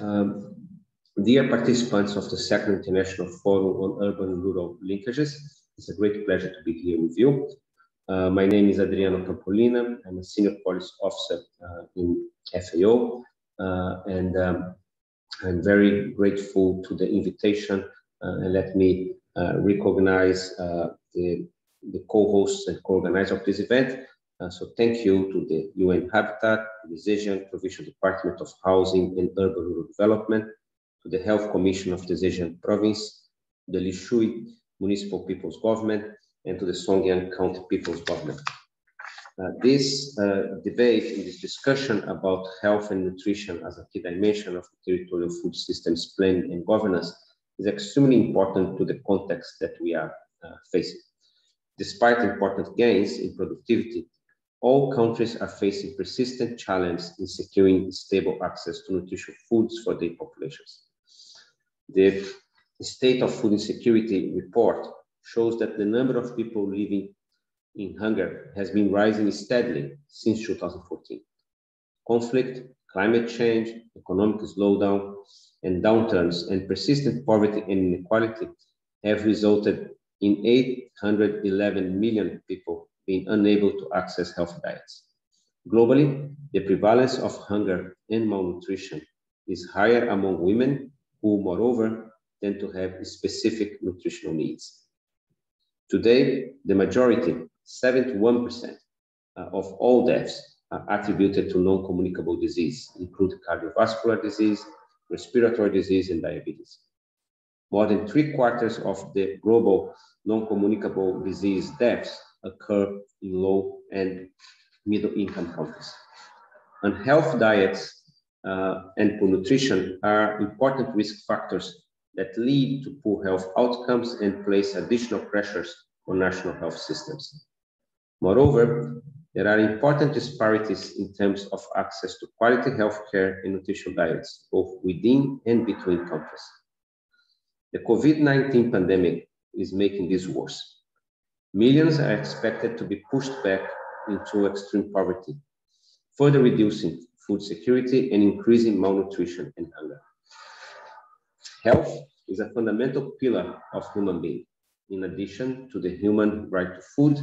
Um, dear participants of the Second International Forum on Urban and Rural Linkages, it's a great pleasure to be here with you. Uh, my name is Adriano Campolina. I'm a senior policy officer uh, in FAO, uh, and um, I'm very grateful to the invitation. Uh, and let me uh, recognize uh, the, the co-hosts and co-organizers of this event. So thank you to the UN Habitat, the Zhejiang Provincial Department of Housing and Urban Rural Development, to the Health Commission of the Zhejiang Province, the Lishui Municipal People's Government, and to the Songyang County People's Government. Uh, this uh, debate and this discussion about health and nutrition as a key dimension of the territorial food systems planning and governance is extremely important to the context that we are uh, facing. Despite important gains in productivity, all countries are facing persistent challenges in securing stable access to nutritious foods for their populations. The State of Food Insecurity report shows that the number of people living in hunger has been rising steadily since 2014. Conflict, climate change, economic slowdown, and downturns and persistent poverty and inequality have resulted in 811 million people being unable to access healthy diets. Globally, the prevalence of hunger and malnutrition is higher among women who, moreover, tend to have specific nutritional needs. Today, the majority, 71% uh, of all deaths are attributed to non-communicable disease, including cardiovascular disease, respiratory disease, and diabetes. More than three quarters of the global non-communicable disease deaths occur in low and middle income countries. Unhealthy diets uh, and poor nutrition are important risk factors that lead to poor health outcomes and place additional pressures on national health systems. Moreover, there are important disparities in terms of access to quality healthcare and nutritional diets, both within and between countries. The COVID-19 pandemic is making this worse. Millions are expected to be pushed back into extreme poverty, further reducing food security and increasing malnutrition and hunger. Health is a fundamental pillar of human being. In addition to the human right to food,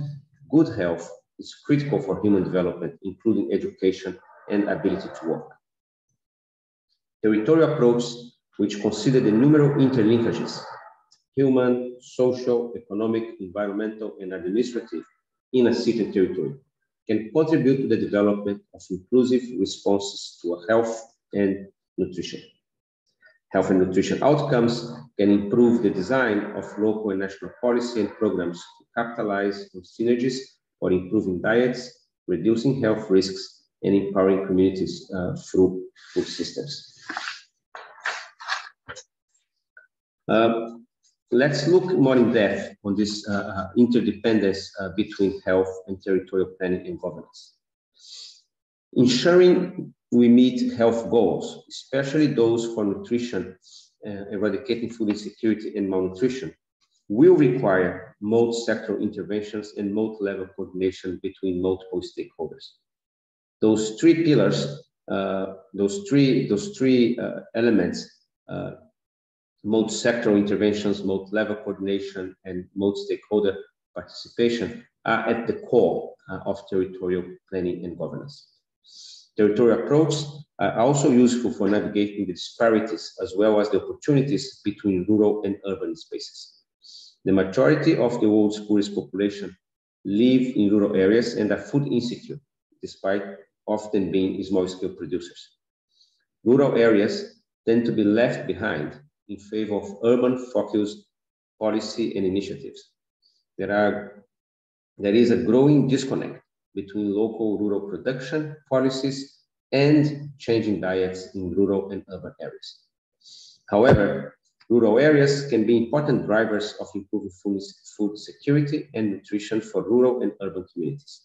good health is critical for human development, including education and ability to work. Territorial approach, which consider the numerous interlinkages, human, social, economic, environmental, and administrative in a certain territory, can contribute to the development of inclusive responses to health and nutrition. Health and nutrition outcomes can improve the design of local and national policy and programs to capitalize on synergies for improving diets, reducing health risks, and empowering communities uh, through food systems. Uh, let's look more in depth on this uh, uh interdependence uh, between health and territorial planning and governance. Ensuring we meet health goals, especially those for nutrition, uh, eradicating food insecurity and malnutrition, will require multi-sectoral interventions and multi-level coordination between multiple stakeholders. Those three pillars, uh, those three, those three uh, elements, uh, multi-sectoral interventions, multi-level coordination, and multi-stakeholder participation are at the core uh, of territorial planning and governance. Territorial approaches are also useful for navigating the disparities as well as the opportunities between rural and urban spaces. The majority of the world's poorest population live in rural areas and are food insecure, despite often being small-scale producers. Rural areas tend to be left behind in favor of urban-focused policy and initiatives. There, are, there is a growing disconnect between local rural production policies and changing diets in rural and urban areas. However, rural areas can be important drivers of improving food, security and nutrition for rural and urban communities.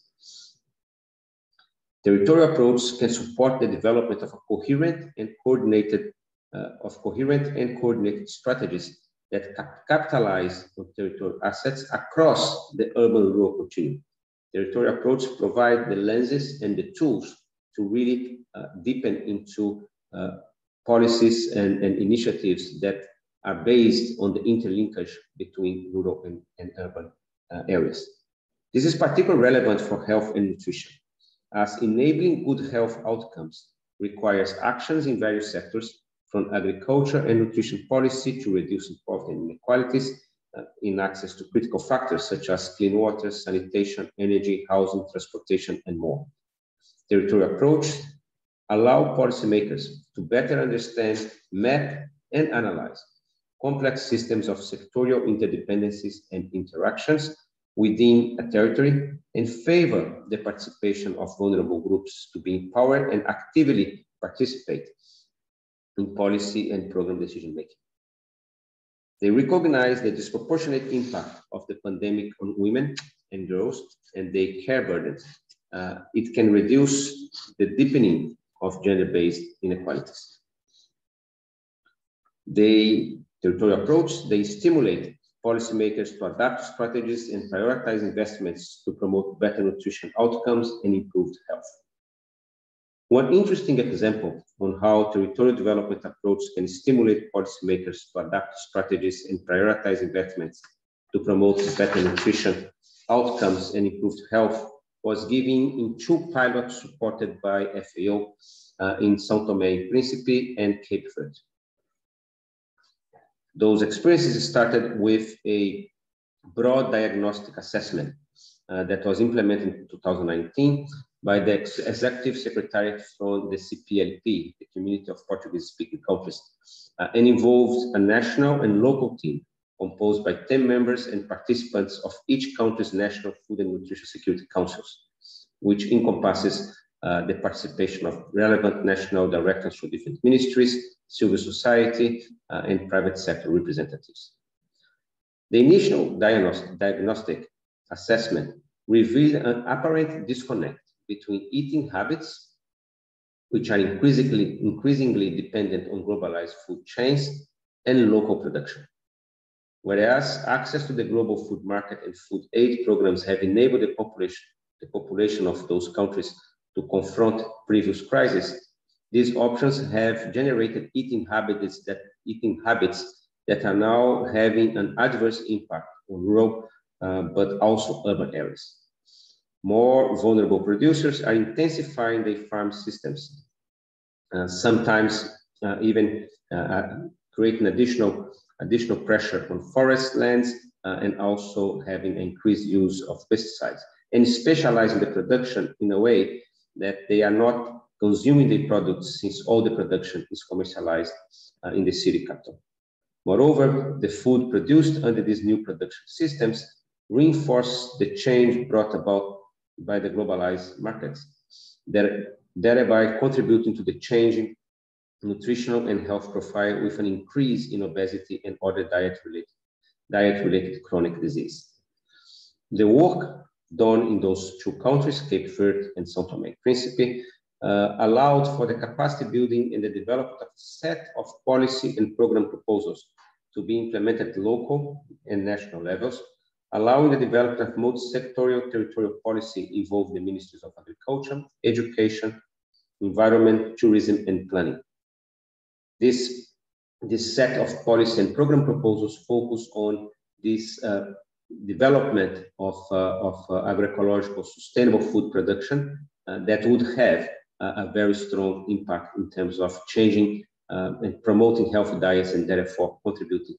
Territorial approach can support the development of a coherent and coordinated of coherent and coordinated strategies that cap capitalize on territorial assets across the urban-rural continuum territorial approach provide the lenses and the tools to really uh, deepen into uh, policies and, and initiatives that are based on the interlinkage between rural and, and urban uh, areas. This is particularly relevant for health and nutrition, as enabling good health outcomes requires actions in various sectors, from agriculture and nutrition policy to reducing poverty and inequalities uh, in access to critical factors such as clean water, sanitation, energy, housing, transportation, and more. Territorial approach allow policymakers to better understand, map, and analyze complex systems of sectorial interdependencies and interactions within a territory and favor the participation of vulnerable groups to be empowered and actively participate in policy and program decision making. They recognize the disproportionate impact of the pandemic on women and girls and their care burden. Uh, it can reduce the deepening of gender-based inequalities. They territorial approach, they stimulate policymakers to adapt strategies and prioritize investments to promote better nutrition outcomes and improved health. One interesting example on how territorial development approach can stimulate policymakers to adapt strategies and prioritize investments to promote better nutrition outcomes and improved health was given in two pilots supported by FAO uh, in São Tomé and Príncipe and Cape Verde. Those experiences started with a broad diagnostic assessment uh, that was implemented in 2019 by the executive secretariat from the CPLP, the Community of Portuguese-speaking countries, uh, and involves a national and local team composed by 10 members and participants of each country's national food and nutrition security councils, which encompasses uh, the participation of relevant national directors from different ministries, civil society, uh, and private sector representatives. The initial diagnostic assessment revealed an apparent disconnect between eating habits, which are increasingly, increasingly dependent on globalized food chains, and local production. Whereas access to the global food market and food aid programs have enabled the population, the population of those countries to confront previous crises, these options have generated eating habits that eating habits that are now having an adverse impact on rural uh, but also urban areas. More vulnerable producers are intensifying their farm systems, uh, sometimes uh, even uh, uh, creating additional additional pressure on forest lands uh, and also having increased use of pesticides and specializing the production in a way that they are not consuming the products since all the production is commercialized in the city capital. Moreover, the food produced under these new production systems reinforce the change brought about by the globalized markets, thereby contributing to the changing nutritional and health profile with an increase in obesity and other diet-related diet-related chronic disease. The work done in those two countries, Cape Verde and São Tomé and Príncipe, uh, allowed for the capacity building and the development of a set of policy and program proposals to be implemented local and national levels, allowing the development of multi-sectorial territorial policy involving the ministries of agriculture, education, environment, tourism, and planning. This, this set of policy and program proposals focus on this uh, development of, uh, of uh, agroecological sustainable food production uh, that would have a very strong impact in terms of changing and promoting healthy diets and therefore contributing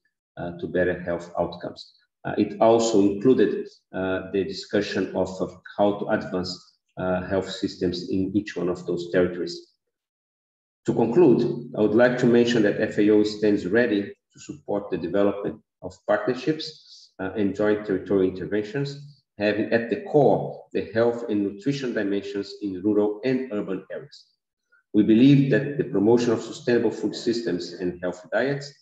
to better health outcomes. Uh, it also included uh, the discussion of, of, how to advance uh, health systems in each one of those territories. To conclude, I would like to mention that FAO stands ready to support the development of partnerships uh, and joint territorial interventions, having at the core the health and nutrition dimensions in rural and urban areas. We believe that the promotion of sustainable food systems and healthy diets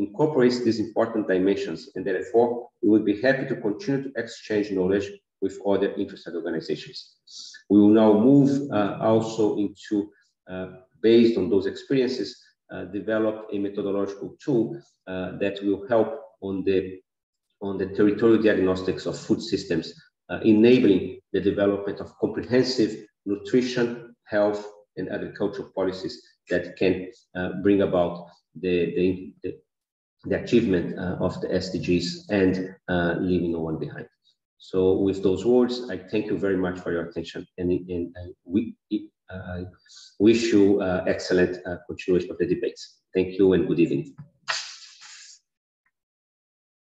incorporates these important dimensions, and therefore we would be happy to continue to exchange knowledge with other interested organizations. We will now move uh, also into, uh, based on those experiences, uh, develop a methodological tool uh, that will help on the on the territorial diagnostics of food systems, uh, enabling the development of comprehensive nutrition, health, and agricultural policies that can uh, bring about the, the, the, the achievement uh, of the SDGs and uh, leaving no one behind. So with those words, I thank you very much for your attention and, and, and we uh, wish you excellent continuation of the debates. Thank you and good evening.